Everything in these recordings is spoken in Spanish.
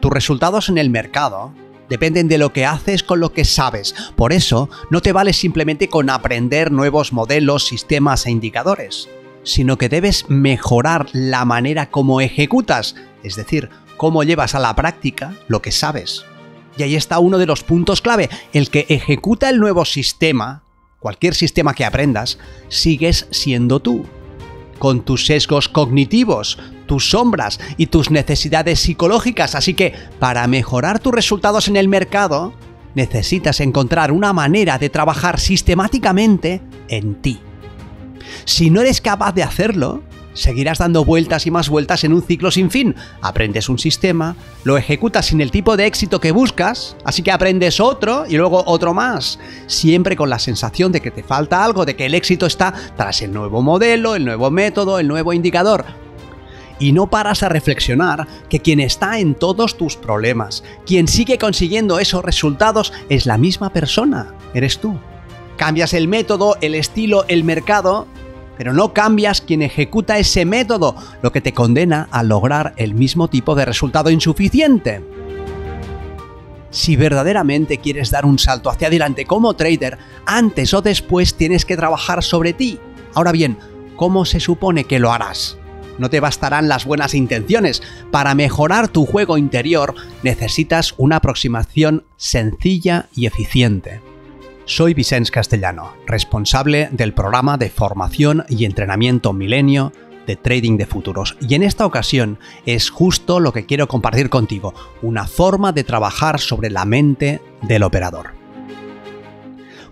Tus resultados en el mercado dependen de lo que haces con lo que sabes. Por eso, no te vale simplemente con aprender nuevos modelos, sistemas e indicadores, sino que debes mejorar la manera como ejecutas, es decir, cómo llevas a la práctica lo que sabes. Y ahí está uno de los puntos clave, el que ejecuta el nuevo sistema, cualquier sistema que aprendas, sigues siendo tú, con tus sesgos cognitivos, tus sombras y tus necesidades psicológicas, así que para mejorar tus resultados en el mercado, necesitas encontrar una manera de trabajar sistemáticamente en ti. Si no eres capaz de hacerlo, seguirás dando vueltas y más vueltas en un ciclo sin fin. Aprendes un sistema, lo ejecutas sin el tipo de éxito que buscas, así que aprendes otro y luego otro más, siempre con la sensación de que te falta algo, de que el éxito está tras el nuevo modelo, el nuevo método, el nuevo indicador. Y no paras a reflexionar que quien está en todos tus problemas, quien sigue consiguiendo esos resultados, es la misma persona, eres tú. Cambias el método, el estilo, el mercado pero no cambias quien ejecuta ese método, lo que te condena a lograr el mismo tipo de resultado insuficiente. Si verdaderamente quieres dar un salto hacia adelante como trader, antes o después tienes que trabajar sobre ti. Ahora bien, ¿cómo se supone que lo harás? No te bastarán las buenas intenciones. Para mejorar tu juego interior necesitas una aproximación sencilla y eficiente. Soy Vicens Castellano, responsable del programa de formación y entrenamiento Milenio de Trading de Futuros. Y en esta ocasión es justo lo que quiero compartir contigo, una forma de trabajar sobre la mente del operador.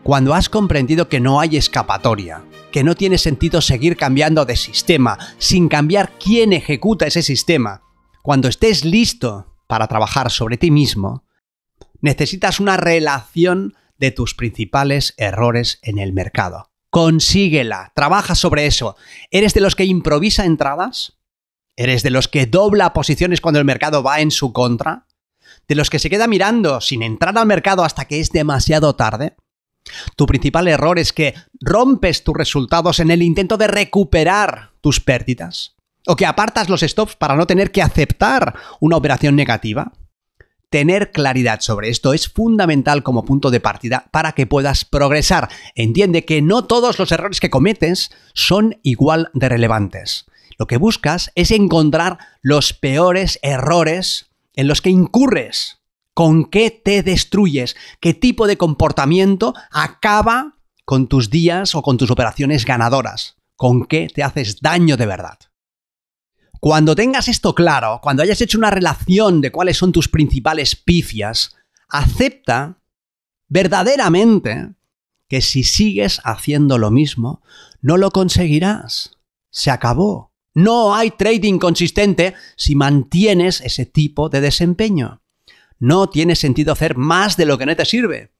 Cuando has comprendido que no hay escapatoria, que no tiene sentido seguir cambiando de sistema sin cambiar quién ejecuta ese sistema, cuando estés listo para trabajar sobre ti mismo, necesitas una relación de tus principales errores en el mercado. Consíguela, trabaja sobre eso. ¿Eres de los que improvisa entradas? ¿Eres de los que dobla posiciones cuando el mercado va en su contra? ¿De los que se queda mirando sin entrar al mercado hasta que es demasiado tarde? Tu principal error es que rompes tus resultados en el intento de recuperar tus pérdidas. O que apartas los stops para no tener que aceptar una operación negativa. Tener claridad sobre esto es fundamental como punto de partida para que puedas progresar. Entiende que no todos los errores que cometes son igual de relevantes. Lo que buscas es encontrar los peores errores en los que incurres. ¿Con qué te destruyes? ¿Qué tipo de comportamiento acaba con tus días o con tus operaciones ganadoras? ¿Con qué te haces daño de verdad? Cuando tengas esto claro, cuando hayas hecho una relación de cuáles son tus principales pifias, acepta verdaderamente que si sigues haciendo lo mismo, no lo conseguirás. Se acabó. No hay trading consistente si mantienes ese tipo de desempeño. No tiene sentido hacer más de lo que no te sirve.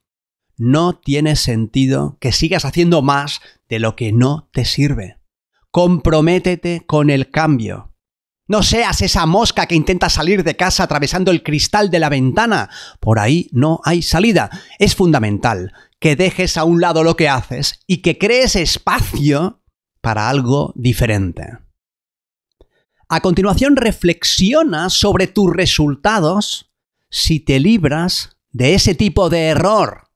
No tiene sentido que sigas haciendo más de lo que no te sirve. Comprométete con el cambio. No seas esa mosca que intenta salir de casa atravesando el cristal de la ventana. Por ahí no hay salida. Es fundamental que dejes a un lado lo que haces y que crees espacio para algo diferente. A continuación, reflexiona sobre tus resultados si te libras de ese tipo de error.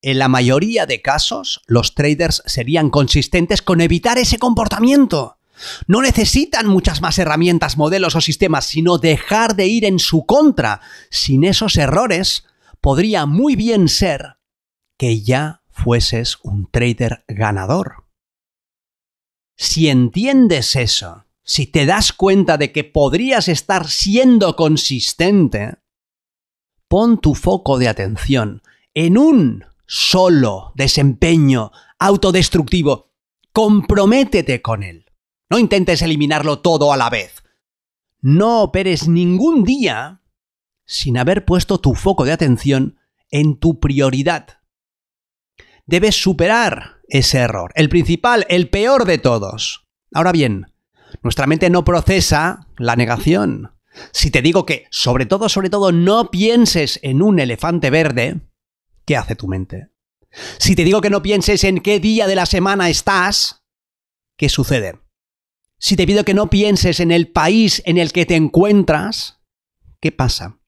En la mayoría de casos, los traders serían consistentes con evitar ese comportamiento. No necesitan muchas más herramientas, modelos o sistemas, sino dejar de ir en su contra. Sin esos errores, podría muy bien ser que ya fueses un trader ganador. Si entiendes eso, si te das cuenta de que podrías estar siendo consistente, pon tu foco de atención en un solo desempeño autodestructivo. Comprométete con él. No intentes eliminarlo todo a la vez. No operes ningún día sin haber puesto tu foco de atención en tu prioridad. Debes superar ese error, el principal, el peor de todos. Ahora bien, nuestra mente no procesa la negación. Si te digo que, sobre todo, sobre todo, no pienses en un elefante verde, ¿qué hace tu mente? Si te digo que no pienses en qué día de la semana estás, ¿qué sucede? Si te pido que no pienses en el país en el que te encuentras, ¿qué pasa?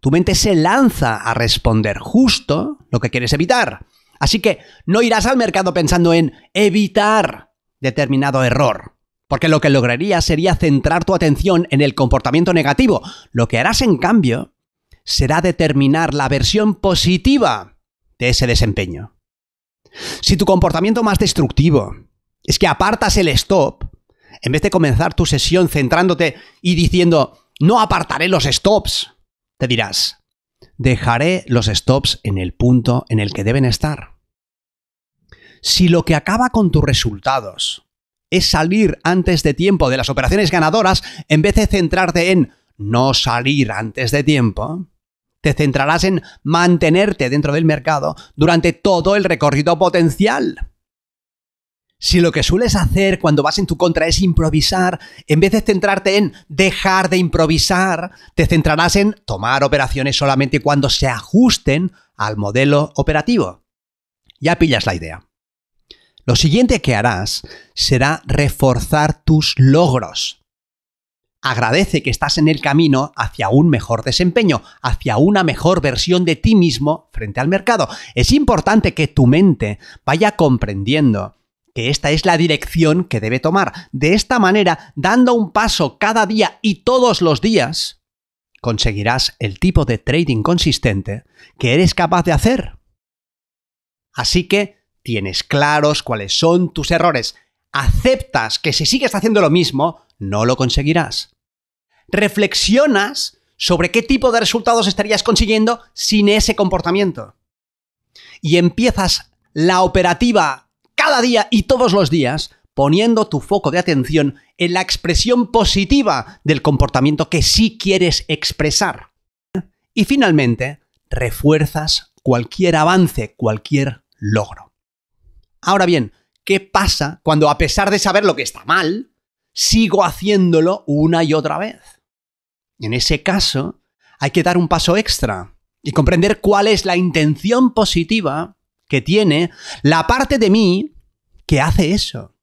Tu mente se lanza a responder justo lo que quieres evitar. Así que no irás al mercado pensando en evitar determinado error, porque lo que lograrías sería centrar tu atención en el comportamiento negativo. Lo que harás en cambio será determinar la versión positiva de ese desempeño. Si tu comportamiento más destructivo es que apartas el stop, en vez de comenzar tu sesión centrándote y diciendo, no apartaré los stops, te dirás, dejaré los stops en el punto en el que deben estar. Si lo que acaba con tus resultados es salir antes de tiempo de las operaciones ganadoras, en vez de centrarte en no salir antes de tiempo, te centrarás en mantenerte dentro del mercado durante todo el recorrido potencial. Si lo que sueles hacer cuando vas en tu contra es improvisar, en vez de centrarte en dejar de improvisar, te centrarás en tomar operaciones solamente cuando se ajusten al modelo operativo. Ya pillas la idea. Lo siguiente que harás será reforzar tus logros. Agradece que estás en el camino hacia un mejor desempeño, hacia una mejor versión de ti mismo frente al mercado. Es importante que tu mente vaya comprendiendo que esta es la dirección que debe tomar. De esta manera, dando un paso cada día y todos los días, conseguirás el tipo de trading consistente que eres capaz de hacer. Así que tienes claros cuáles son tus errores. Aceptas que si sigues haciendo lo mismo, no lo conseguirás. Reflexionas sobre qué tipo de resultados estarías consiguiendo sin ese comportamiento. Y empiezas la operativa cada día y todos los días poniendo tu foco de atención en la expresión positiva del comportamiento que sí quieres expresar. Y finalmente, refuerzas cualquier avance, cualquier logro. Ahora bien, ¿qué pasa cuando a pesar de saber lo que está mal, sigo haciéndolo una y otra vez? En ese caso, hay que dar un paso extra y comprender cuál es la intención positiva que tiene la parte de mí que hace eso.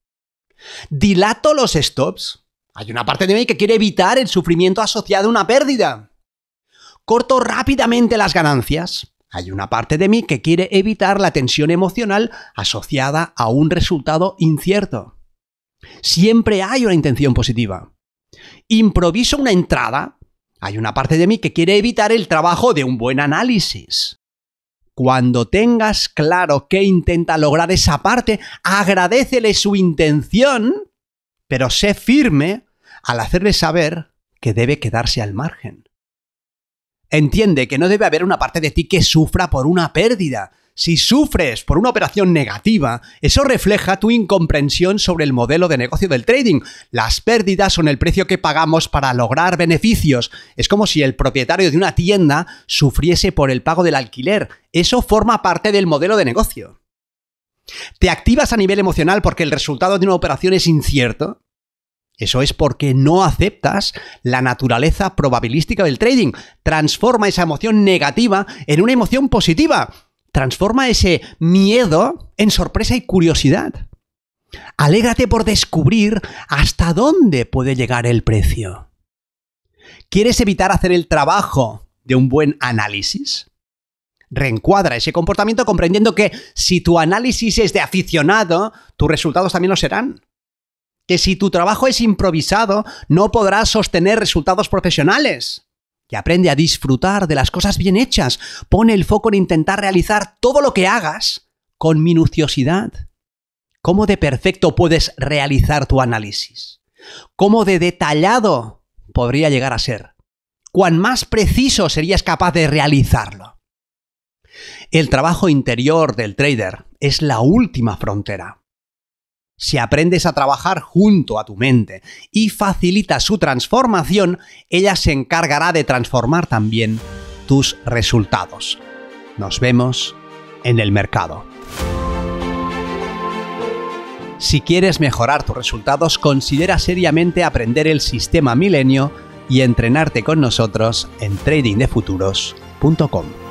Dilato los stops. Hay una parte de mí que quiere evitar el sufrimiento asociado a una pérdida. Corto rápidamente las ganancias. Hay una parte de mí que quiere evitar la tensión emocional asociada a un resultado incierto. Siempre hay una intención positiva. Improviso una entrada. Hay una parte de mí que quiere evitar el trabajo de un buen análisis. Cuando tengas claro qué intenta lograr esa parte, agradecele su intención, pero sé firme al hacerle saber que debe quedarse al margen. Entiende que no debe haber una parte de ti que sufra por una pérdida, si sufres por una operación negativa, eso refleja tu incomprensión sobre el modelo de negocio del trading. Las pérdidas son el precio que pagamos para lograr beneficios. Es como si el propietario de una tienda sufriese por el pago del alquiler. Eso forma parte del modelo de negocio. ¿Te activas a nivel emocional porque el resultado de una operación es incierto? Eso es porque no aceptas la naturaleza probabilística del trading. Transforma esa emoción negativa en una emoción positiva transforma ese miedo en sorpresa y curiosidad. Alégrate por descubrir hasta dónde puede llegar el precio. ¿Quieres evitar hacer el trabajo de un buen análisis? Reencuadra ese comportamiento comprendiendo que si tu análisis es de aficionado, tus resultados también lo serán. Que si tu trabajo es improvisado, no podrás sostener resultados profesionales que aprende a disfrutar de las cosas bien hechas. Pone el foco en intentar realizar todo lo que hagas con minuciosidad. ¿Cómo de perfecto puedes realizar tu análisis? ¿Cómo de detallado podría llegar a ser? ¿Cuán más preciso serías capaz de realizarlo? El trabajo interior del trader es la última frontera. Si aprendes a trabajar junto a tu mente y facilitas su transformación, ella se encargará de transformar también tus resultados. Nos vemos en el mercado. Si quieres mejorar tus resultados, considera seriamente aprender el sistema milenio y entrenarte con nosotros en tradingdefuturos.com.